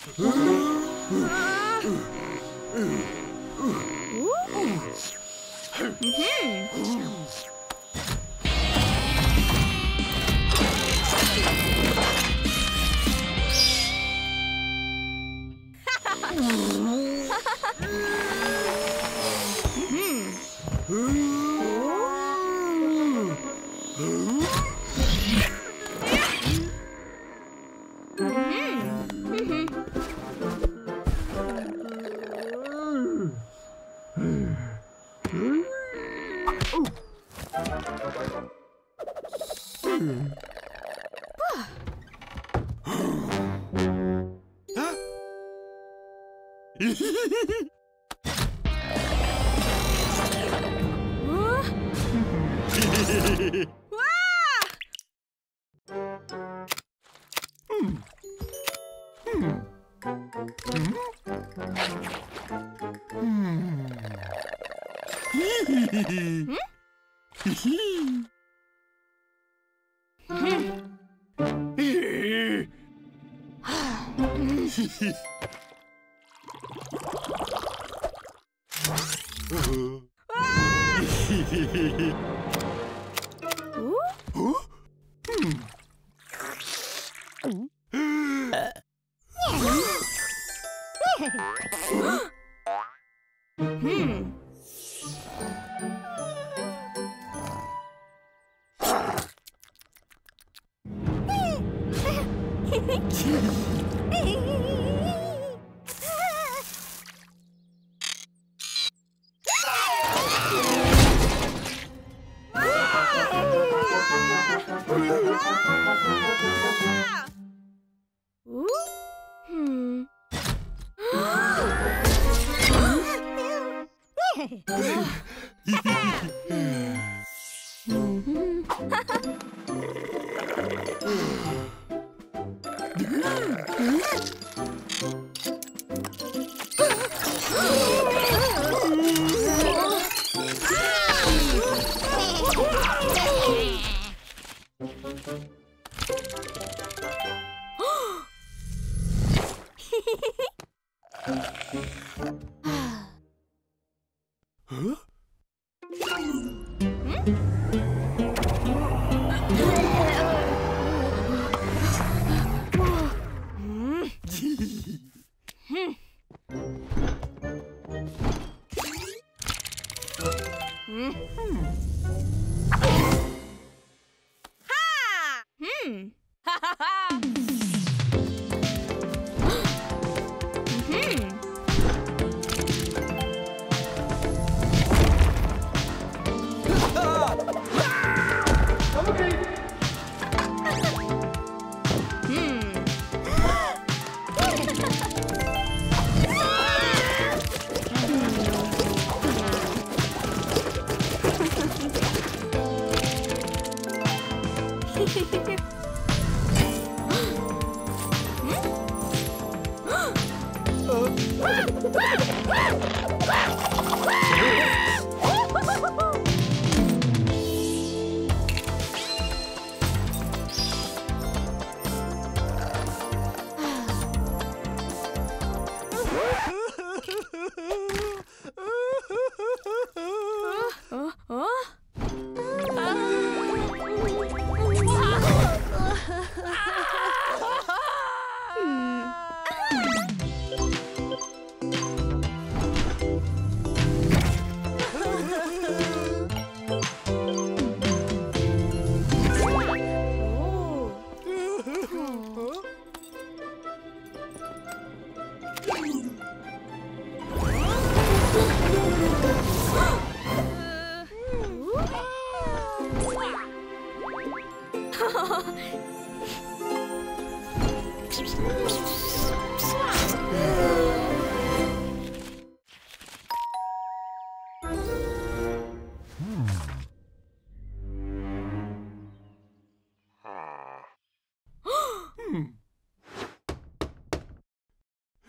Hmm. Hmm.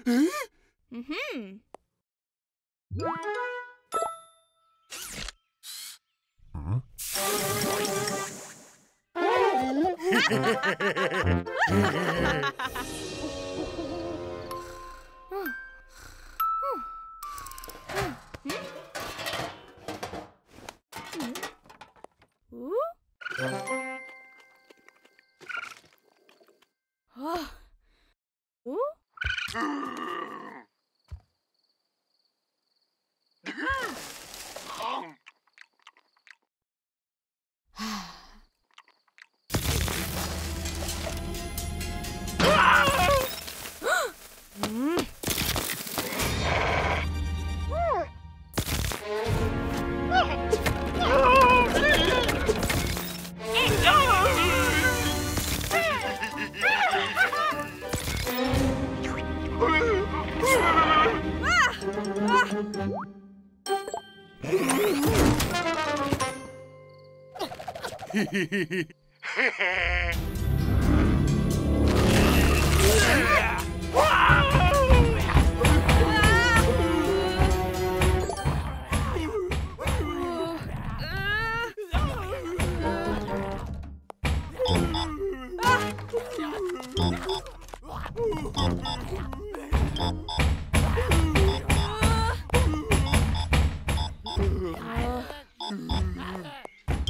Mhm.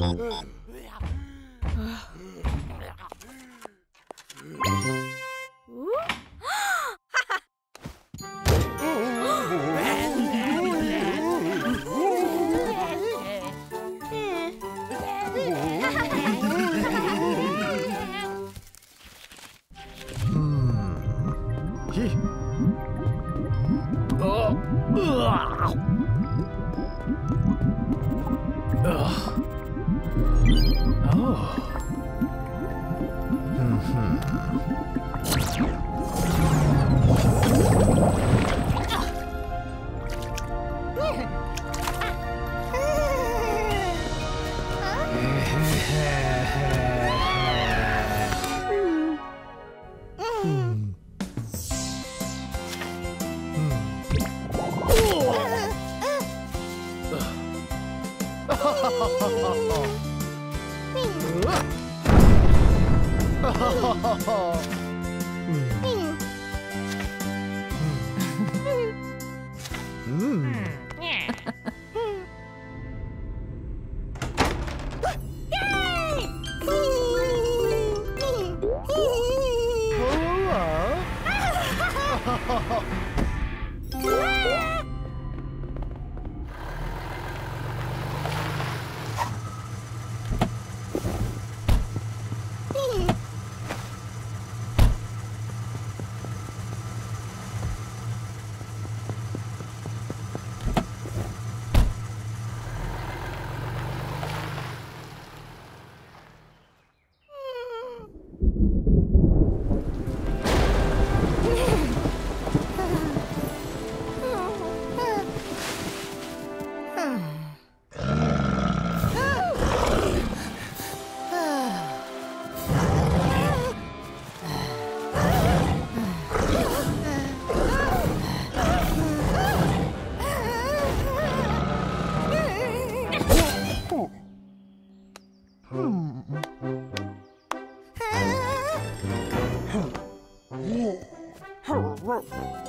Uh. rope.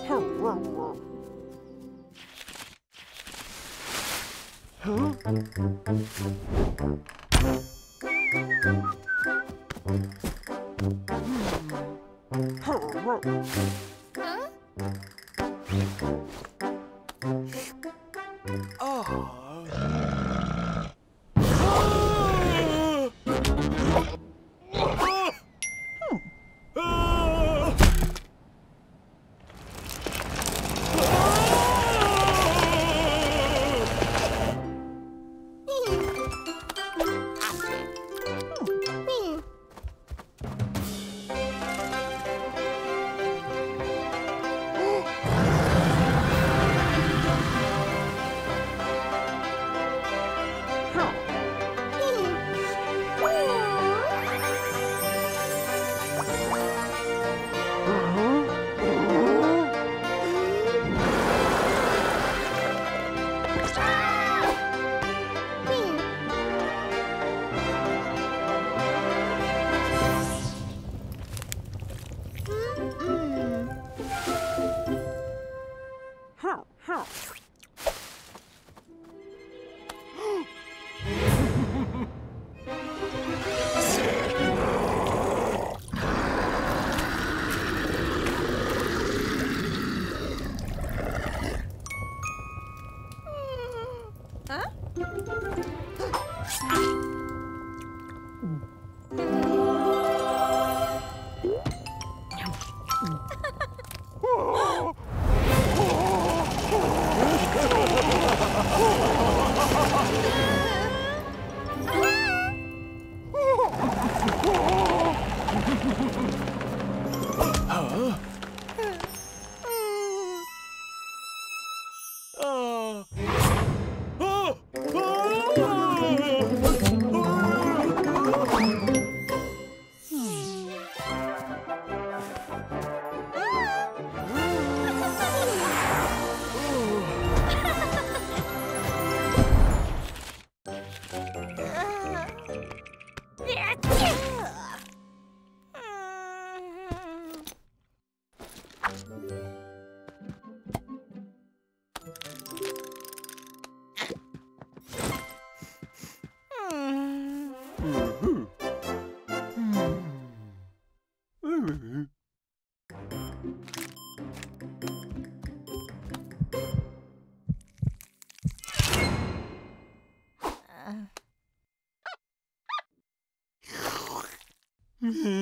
Mm-hmm.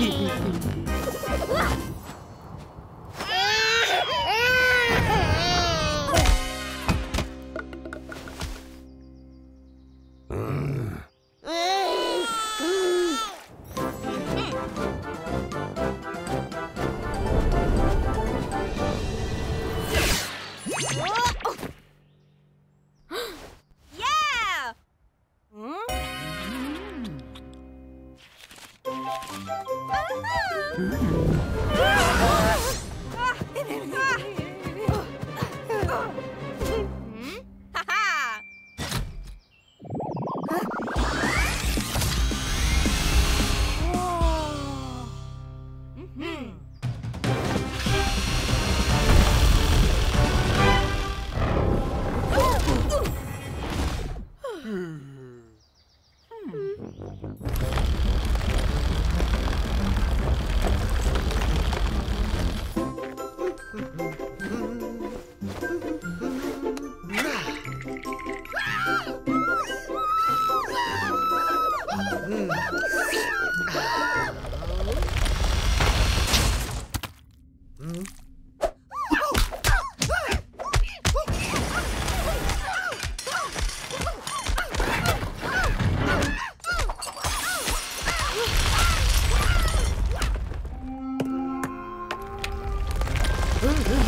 Ooh. Mm-hmm.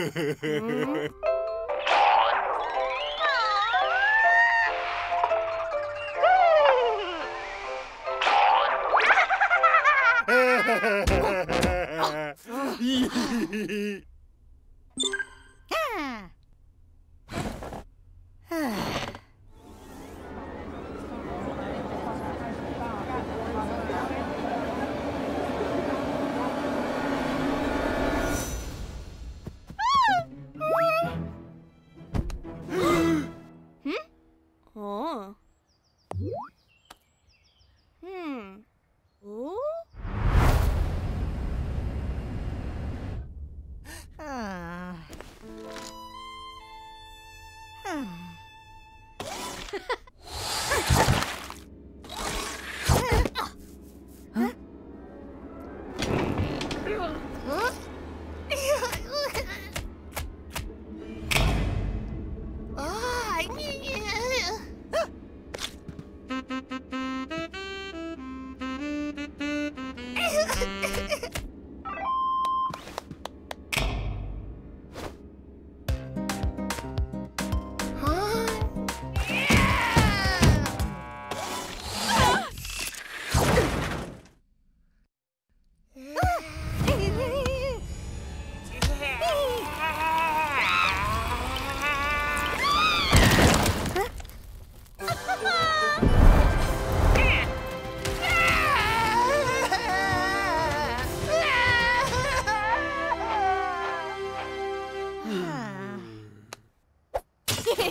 Hmm?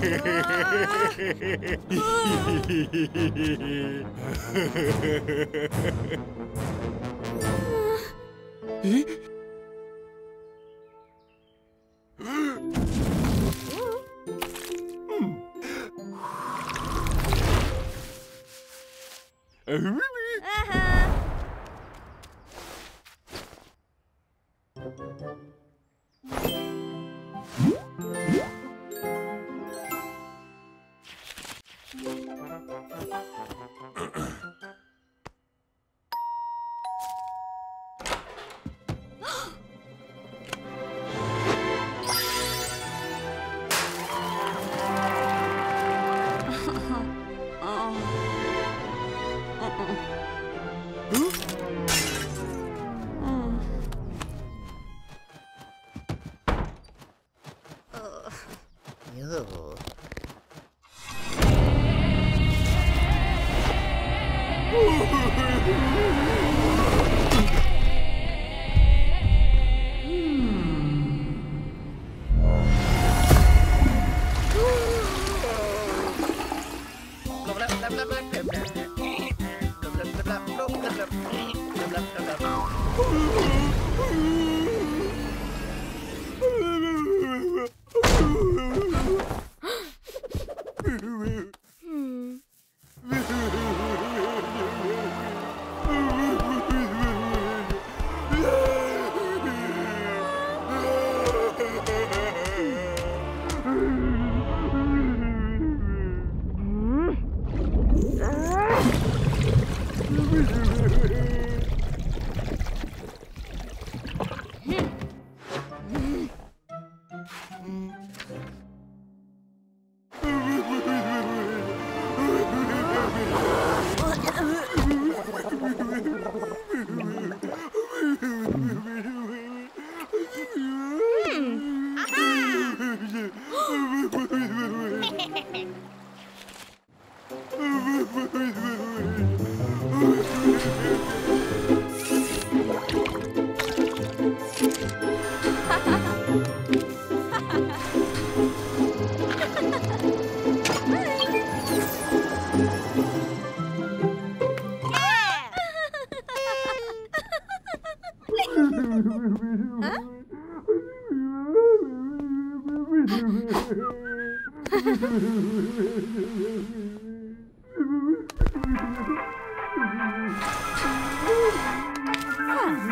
Aha. Eh?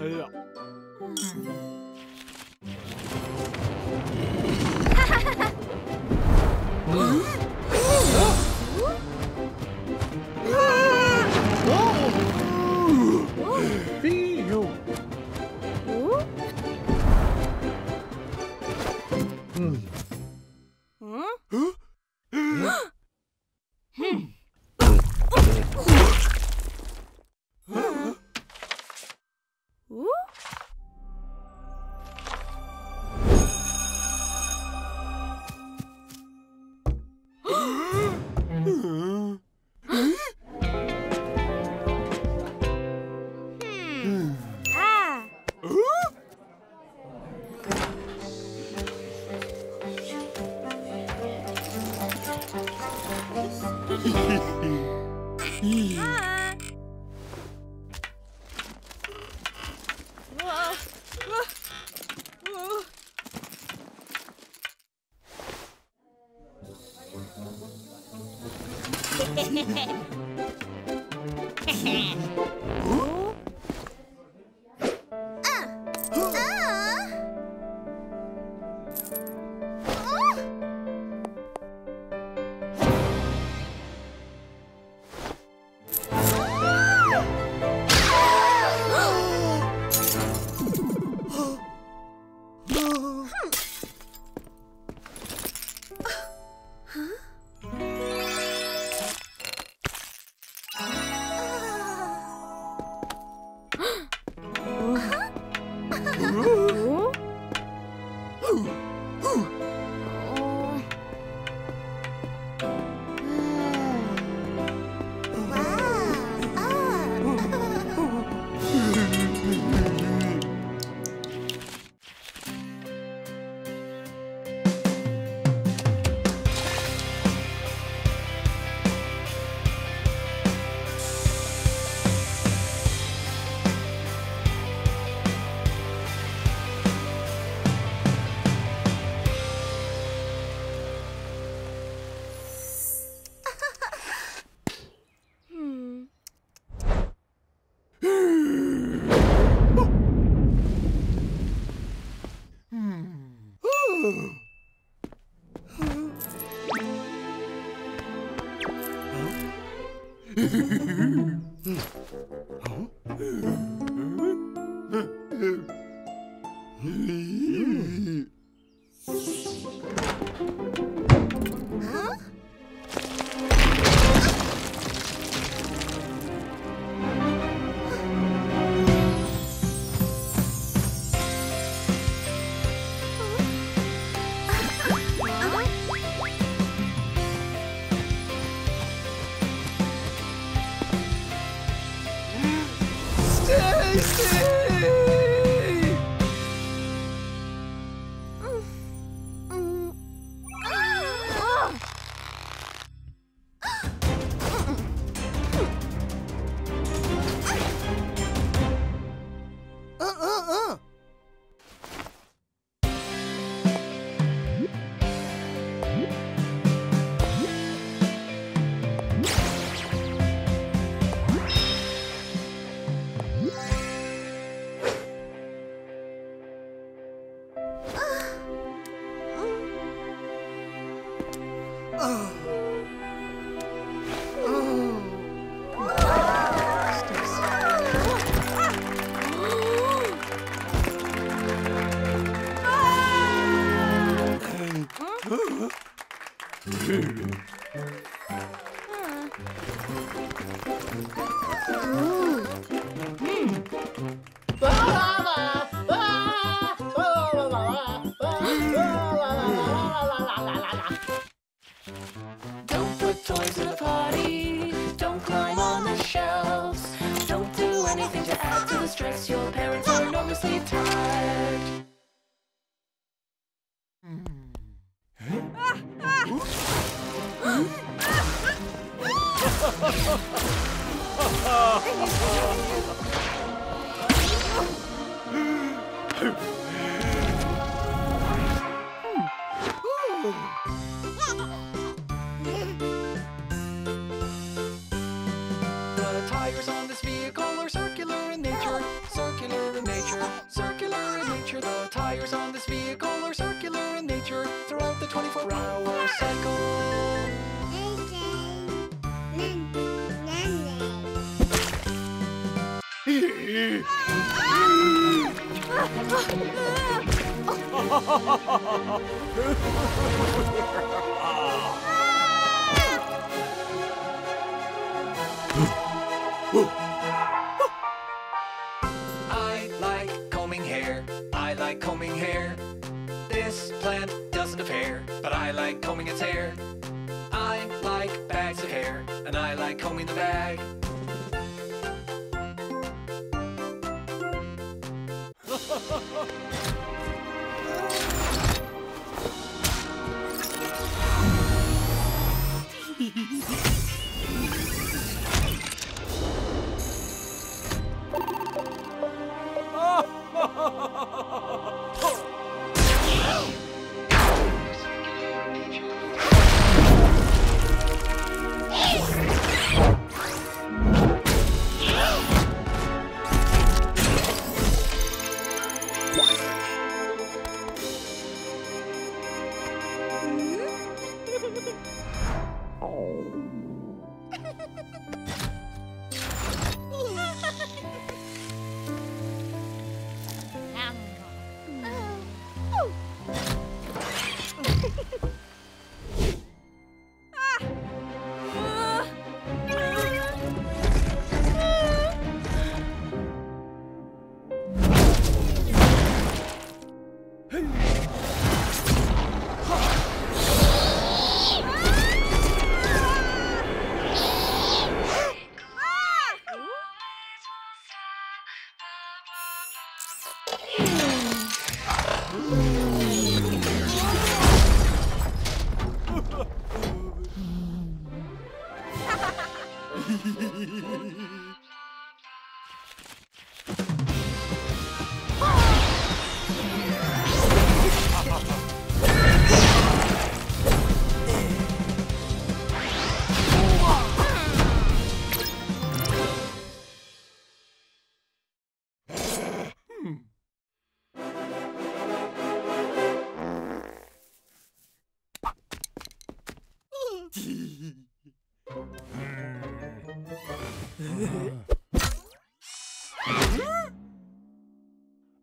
哎呀。Hehehehe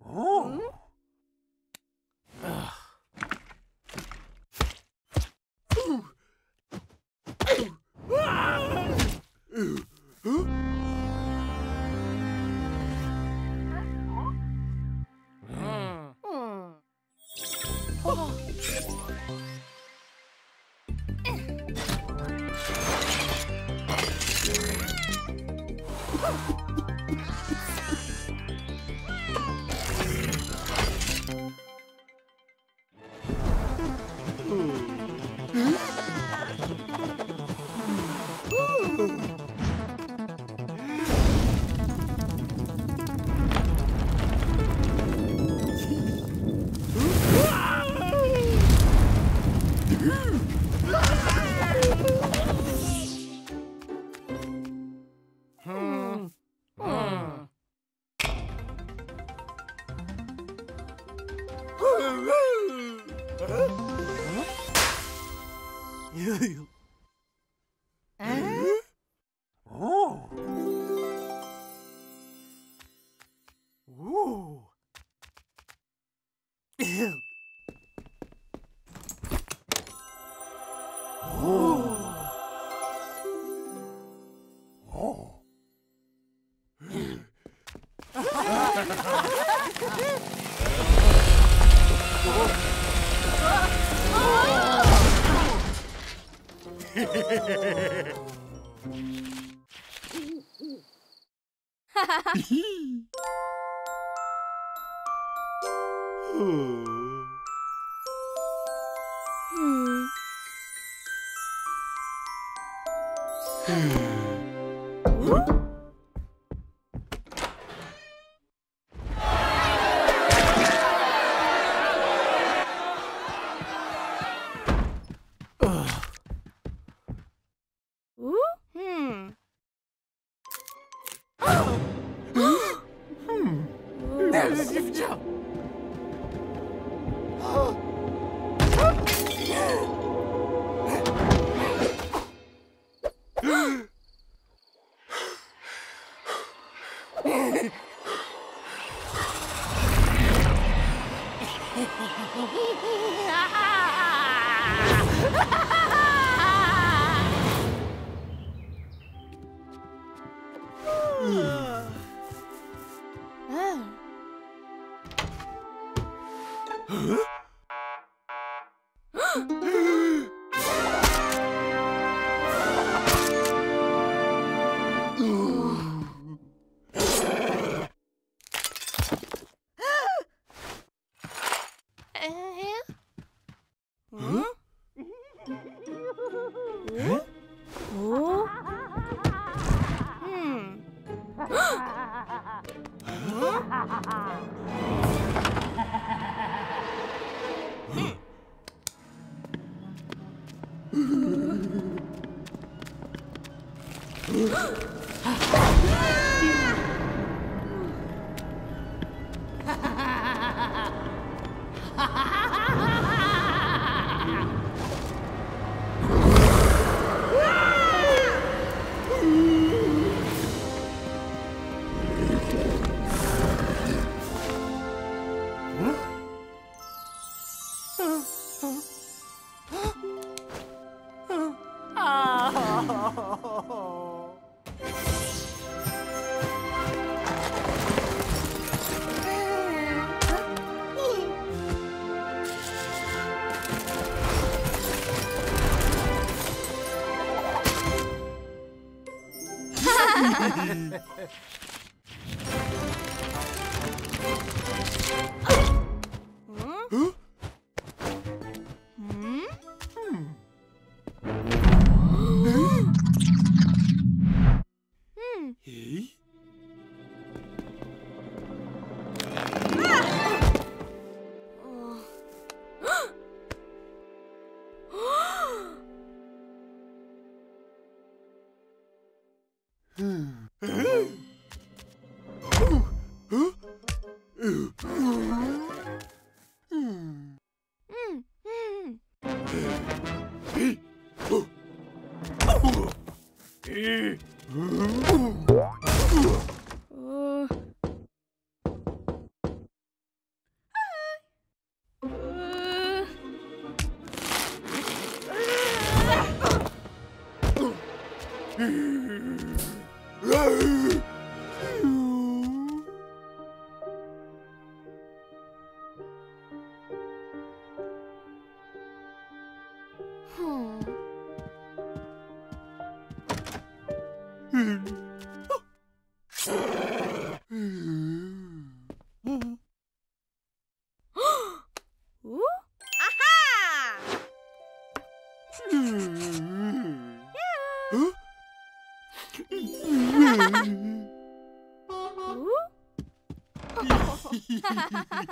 어. 음? Hmm. Ooh?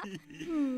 hmm.